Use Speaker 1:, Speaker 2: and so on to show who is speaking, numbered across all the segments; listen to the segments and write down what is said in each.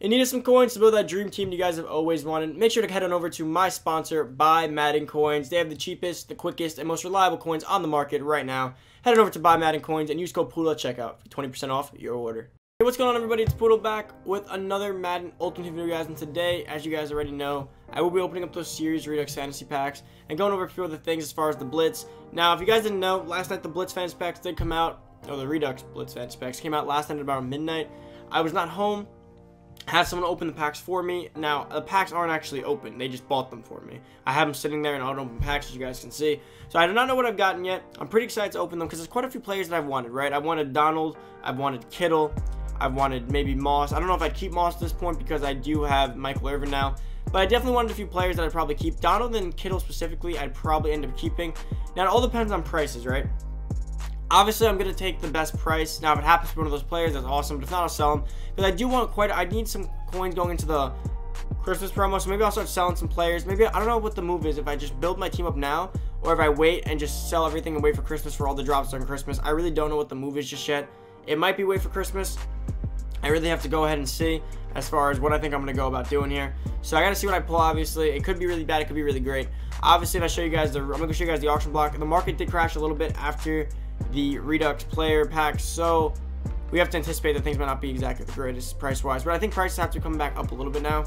Speaker 1: and needed some coins to build that dream team you guys have always wanted, make sure to head on over to my sponsor, Buy Madden Coins. They have the cheapest, the quickest, and most reliable coins on the market right now. Head on over to Buy Madden Coins and use code POODLE at checkout for 20% off your order. Hey, what's going on everybody? It's Poodle back with another Madden Ultimate video guys, and today, as you guys already know, I will be opening up those Series Redux Fantasy Packs and going over a few other things as far as the Blitz. Now, if you guys didn't know, last night the Blitz Fantasy Packs did come out, or the Redux Blitz Fantasy Packs came out last night at about midnight. I was not home, have someone open the packs for me. Now, the packs aren't actually open. They just bought them for me. I have them sitting there in unopened packs, as you guys can see. So I do not know what I've gotten yet. I'm pretty excited to open them because there's quite a few players that I've wanted, right? I've wanted Donald. I've wanted Kittle. I've wanted maybe Moss. I don't know if I'd keep Moss at this point because I do have Michael Irvin now. But I definitely wanted a few players that I'd probably keep. Donald and Kittle specifically, I'd probably end up keeping. Now, it all depends on prices, right? Obviously, I'm going to take the best price. Now, if it happens to be one of those players, that's awesome. But if not, I'll sell them. Because I do want quite... I need some coins going into the Christmas promo. So maybe I'll start selling some players. Maybe... I don't know what the move is. If I just build my team up now. Or if I wait and just sell everything and wait for Christmas for all the drops during Christmas. I really don't know what the move is just yet. It might be wait for Christmas. I really have to go ahead and see as far as what I think I'm going to go about doing here. So I got to see what I pull, obviously. It could be really bad. It could be really great. Obviously, if I show you guys the... I'm to show you guys the auction block. The market did crash a little bit after the Redux player pack. So we have to anticipate that things might not be exactly the greatest price-wise. But I think prices have to come back up a little bit now.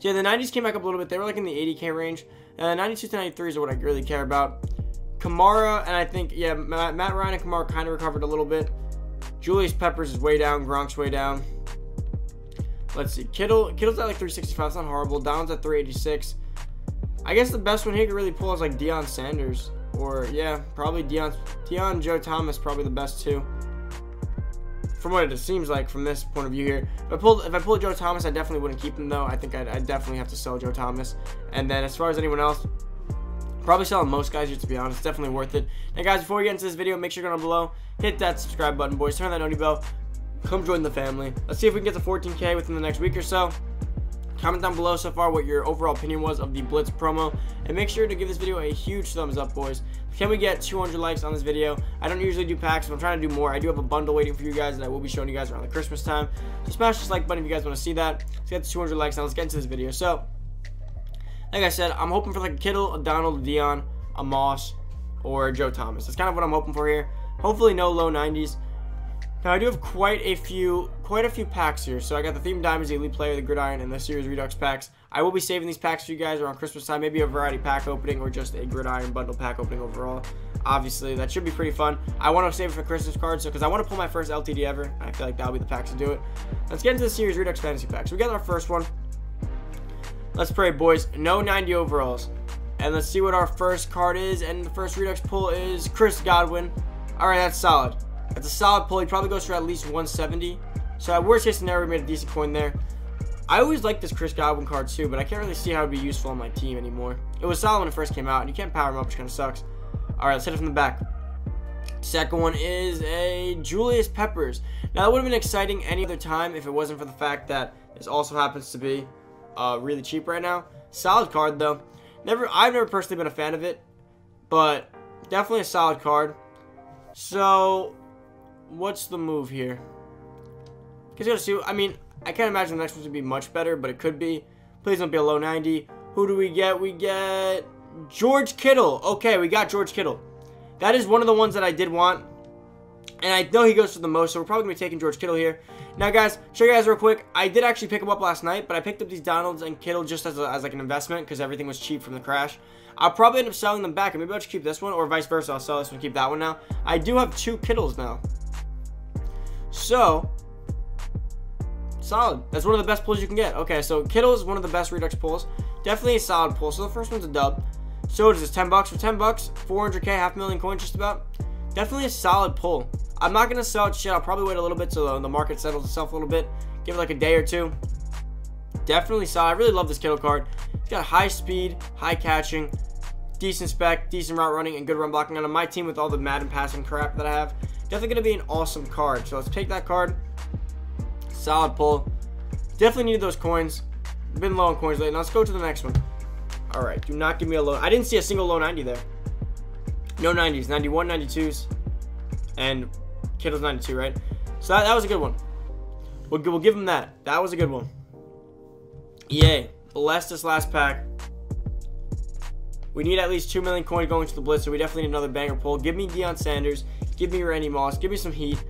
Speaker 1: So yeah, the 90s came back up a little bit. They were like in the 80k range. Uh, 92 to 93 is what I really care about. Kamara, and I think, yeah, Matt, Matt Ryan and Kamara kind of recovered a little bit. Julius Peppers is way down. Gronk's way down. Let's see. Kittle, Kittle's at like 365. That's not horrible. Down's at 386. I guess the best one he could really pull is like Deion Sanders. Or, yeah, probably Deion, Deion Joe Thomas, probably the best two. From what it seems like from this point of view here. If I pulled, if I pulled Joe Thomas, I definitely wouldn't keep him, though. I think I'd, I'd definitely have to sell Joe Thomas. And then as far as anyone else, probably selling most guys here, to be honest. Definitely worth it. Now, guys, before we get into this video, make sure you're down below. Hit that subscribe button, boys. Turn that notification bell. Come join the family. Let's see if we can get to 14K within the next week or so. Comment down below so far what your overall opinion was of the Blitz promo. And make sure to give this video a huge thumbs up, boys. Can we get 200 likes on this video? I don't usually do packs, but I'm trying to do more. I do have a bundle waiting for you guys that I will be showing you guys around the Christmas time. So smash this like button if you guys want to see that. Let's get to 200 likes. Now let's get into this video. So, like I said, I'm hoping for like a Kittle, a Donald, a Deion, a Moss, or Joe Thomas. That's kind of what I'm hoping for here. Hopefully no low 90s. Now I do have quite a few quite a few packs here. So I got the Theme Diamonds, the Elite Player, the Gridiron, and the Series Redux packs. I will be saving these packs for you guys around Christmas time. Maybe a variety pack opening or just a Gridiron bundle pack opening overall. Obviously, that should be pretty fun. I want to save it for Christmas cards, so because I want to pull my first LTD ever. I feel like that'll be the packs to do it. Let's get into the Series Redux Fantasy Packs. We got our first one. Let's pray, boys. No 90 overalls. And let's see what our first card is. And the first Redux pull is Chris Godwin. All right, that's solid. That's a solid pull. He probably goes for at least 170. So at worst case scenario, we made a decent coin there. I always like this Chris Godwin card too, but I can't really see how it would be useful on my team anymore. It was solid when it first came out, and you can't power him up, which kind of sucks. All right, let's hit it from the back. Second one is a Julius Peppers. Now, that would have been exciting any other time if it wasn't for the fact that this also happens to be uh, really cheap right now. Solid card, though. Never, I've never personally been a fan of it, but definitely a solid card. So, what's the move here? Because you gotta see, I mean, I can't imagine the next one to be much better, but it could be. Please don't be a low 90. Who do we get? We get George Kittle. Okay, we got George Kittle. That is one of the ones that I did want. And I know he goes for the most, so we're probably going to be taking George Kittle here. Now, guys, show you guys real quick. I did actually pick him up last night, but I picked up these Donalds and Kittle just as, a, as like an investment because everything was cheap from the crash. I'll probably end up selling them back, and maybe I'll just keep this one, or vice versa. I'll sell this one keep that one now. I do have two Kittles now. So, solid. That's one of the best pulls you can get. Okay, so Kittle is one of the best Redux pulls. Definitely a solid pull. So the first one's a dub. So it is this? 10 bucks for 10 bucks? 400k, half million coins just about. Definitely a solid pull. I'm not to sell it shit. I'll probably wait a little bit till uh, the market settles itself a little bit. Give it like a day or two. Definitely solid. I really love this Kittle card. He's got high speed, high catching, decent spec, decent route running, and good run blocking. On my team with all the Madden passing crap that I have, definitely going to be an awesome card. So let's take that card. Solid pull. Definitely needed those coins. Been low on coins lately. Now let's go to the next one. All right, do not give me a low. I didn't see a single low 90 there. No 90s, 91, 92s, and Kittle's 92, right? So that, that was a good one. We'll, we'll give him that. That was a good one. Yay. Bless this last pack. We need at least 2 million coins going to the Blitz, so we definitely need another banger pull. Give me Deion Sanders. Give me Randy Moss. Give me some heat.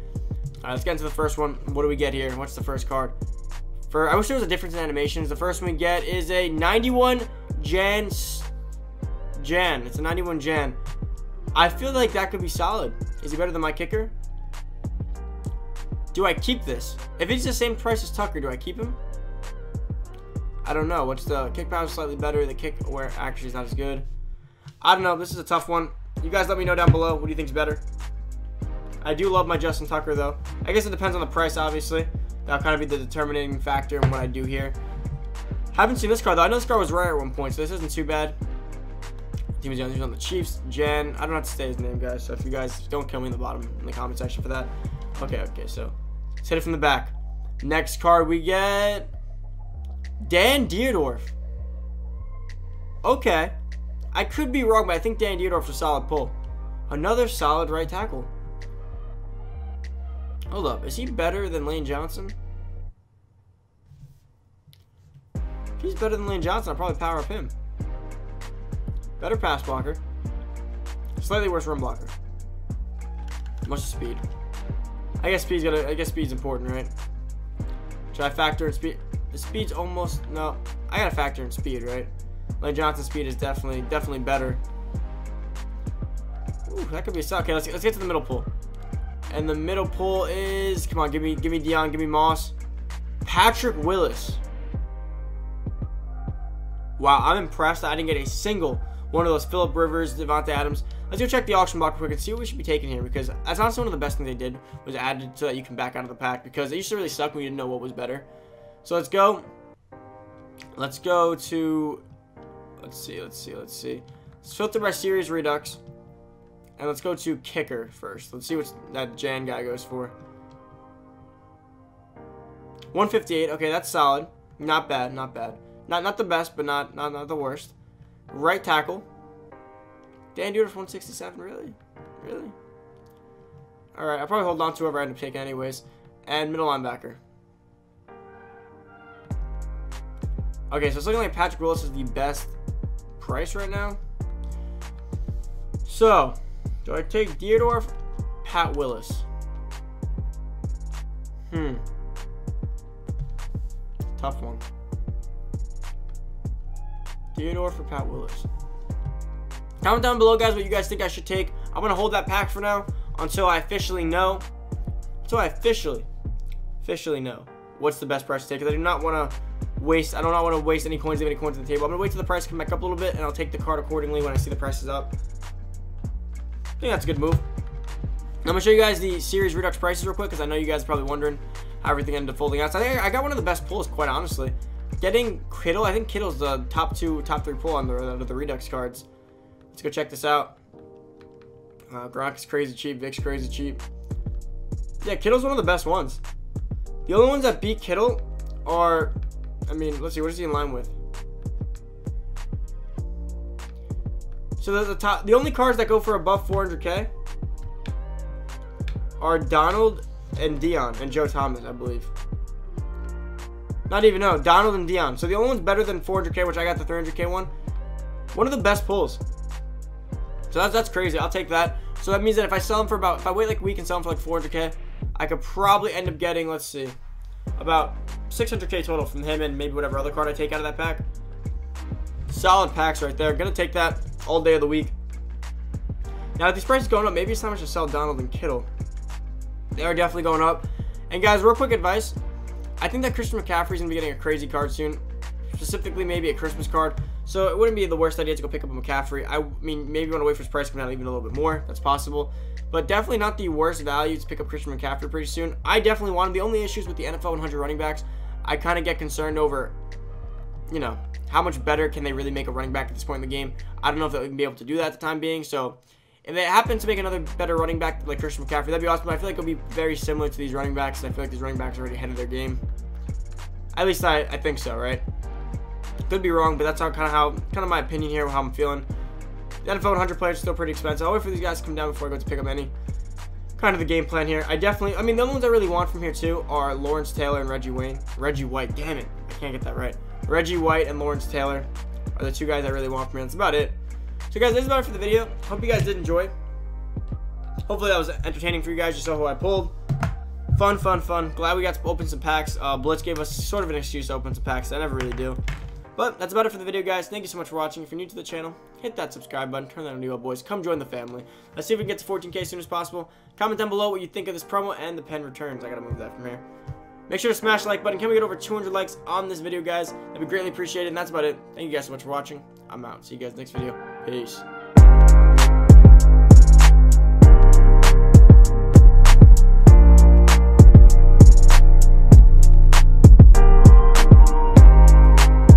Speaker 1: Let's get into the first one. What do we get here? What's the first card? For I wish there was a difference in animations. The first one we get is a 91 Jan. Jan. It's a 91 Jan. I feel like that could be solid. Is he better than my kicker? Do I keep this? If he's the same price as Tucker, do I keep him? I don't know. What's the kick power slightly better? The kick accuracy is not as good. I don't know. This is a tough one. You guys let me know down below. What do you think's better? I do love my Justin Tucker though. I guess it depends on the price, obviously. That'll kind of be the determining factor in what I do here. Haven't seen this card though. I know this card was rare at one point, so this isn't too bad. Team is on the Chiefs. Jen. I don't have to say his name, guys. So if you guys don't kill me in the bottom in the comment section for that. Okay, okay. So let's hit it from the back. Next card we get Dan Dierdorf. Okay. I could be wrong, but I think Dan Dierdorf's a solid pull. Another solid right tackle. Hold up. Is he better than Lane Johnson? If he's better than Lane Johnson, I'll probably power up him. Better pass blocker. Slightly worse run blocker. Much speed. I guess speed's gotta I guess speed's important, right? Should I factor in speed? The speed's almost no. I gotta factor in speed, right? Lane Johnson's speed is definitely definitely better. Ooh, that could be a suck. Okay, let's, let's get to the middle pull. And the middle pull is come on, give me give me Deion, give me Moss. Patrick Willis. Wow, I'm impressed I didn't get a single one of those Philip Rivers, Davante Adams. Let's go check the auction block quick and see what we should be taking here because that's honestly one of the best things they did was added so that you can back out of the pack because it used to really suck when you didn't know what was better. So let's go. Let's go to, let's see, let's see, let's see. Let's filter by series redux. And let's go to kicker first. Let's see what that Jan guy goes for. 158. Okay, that's solid. Not bad, not bad. Not not the best, but not not, not the worst. Right tackle. Dan Dierdorf 167, really? Really? Alright, I'll probably hold on to whoever I end up taking anyways. And middle linebacker. Okay, so it's looking like Patrick Willis is the best price right now. So, do I take Dierdorf? Pat Willis. Hmm. Tough one. Dierdorf or Pat Willis. Comment down below, guys, what you guys think I should take. I'm going to hold that pack for now until I officially know. Until I officially, officially know what's the best price to take. Because I do not want to waste, I do not want to waste any coins, leave any coins on the table. I'm going to wait till the price come back up a little bit, and I'll take the card accordingly when I see the prices up. I think that's a good move. I'm to show you guys the series Redux prices real quick, because I know you guys are probably wondering how everything ended up folding out. So I think I got one of the best pulls, quite honestly. Getting Kittle, I think Kittle's the top two, top three pull on the, the Redux cards. Let's go check this out. Uh, Gronk is crazy cheap. Vick's crazy cheap. Yeah, Kittle's one of the best ones. The only ones that beat Kittle are, I mean, let's see, what is he in line with? So the, top, the only cards that go for above 400k are Donald and Deion and Joe Thomas, I believe. Not even, no. Donald and Deion. So the only one's better than 400k, which I got the 300k one. One of the best pulls. So that's, that's crazy. I'll take that. So that means that if I sell them for about, if I wait like a week and sell them for like 400k, I could probably end up getting, let's see, about 600k total from him and maybe whatever other card I take out of that pack. Solid packs right there. Gonna take that all day of the week. Now, if these prices going up, maybe it's time I should sell Donald and Kittle. They are definitely going up. And guys, real quick advice. I think that Christian McCaffrey's going to be getting a crazy card soon. Specifically, maybe a Christmas card. So it wouldn't be the worst idea to go pick up a McCaffrey. I mean, maybe you want to wait for his price to come down even a little bit more. That's possible. But definitely not the worst value to pick up Christian McCaffrey pretty soon. I definitely want him. The only issues with the NFL 100 running backs, I kind of get concerned over, you know, how much better can they really make a running back at this point in the game. I don't know if they'll be able to do that at the time being. So if they happen to make another better running back like Christian McCaffrey, that'd be awesome. But I feel like it'll be very similar to these running backs. And I feel like these running backs are already ahead of their game. At least I, I think so, right? Could be wrong, but that's how kind of how kind of my opinion here, how I'm feeling. The NFL 100 players still pretty expensive. I'll wait for these guys to come down before I go to pick up any. kind of the game plan here. I definitely, I mean, the only ones I really want from here too are Lawrence Taylor and Reggie Wayne. Reggie White, damn it, I can't get that right. Reggie White and Lawrence Taylor are the two guys I really want from here. That's about it. So guys, that's about it for the video. Hope you guys did enjoy. Hopefully that was entertaining for you guys. You saw who I pulled. Fun, fun, fun. Glad we got to open some packs. Uh, Blitz gave us sort of an excuse to open some packs. I never really do. But that's about it for the video, guys. Thank you so much for watching. If you're new to the channel, hit that subscribe button. Turn that on, you boys. Come join the family. Let's see if we can get to 14k as soon as possible. Comment down below what you think of this promo and the pen returns. I gotta move that from here. Make sure to smash the like button. Can we get over 200 likes on this video, guys? That'd be greatly appreciated. And that's about it. Thank you guys so much for watching. I'm out. See you guys next video. Peace.